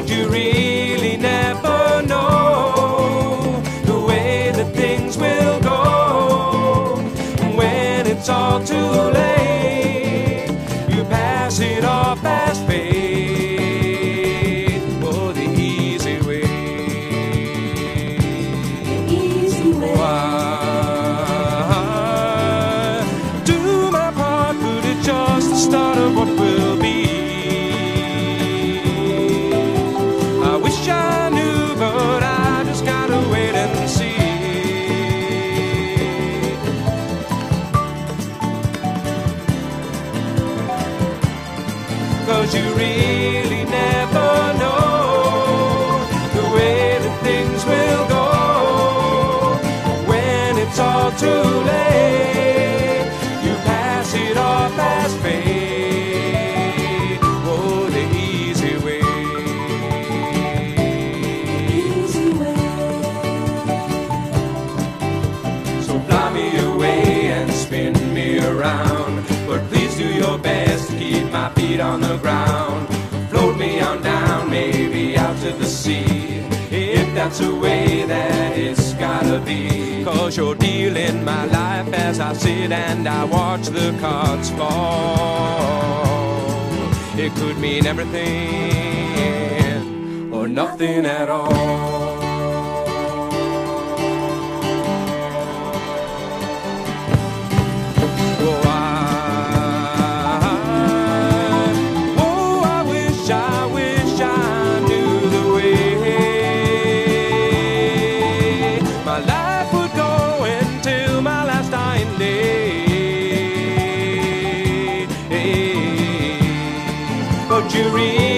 But you really never know the way that things will go. And When it's all too late, you pass it off as fate. Oh, the easy way. Easy way. I do my part, but it's just the start of what will Cause you really never know the way that things will go. When it's all too late, you pass it off as fate. Oh, the easy way. Easy way. So fly me away and spin me around. But please do your best to keep my feet on the ground. Float me on down, maybe out to the sea. If that's the way that it's gotta be. Cause you're dealing my life as I sit and I watch the cards fall. It could mean everything or nothing at all. Really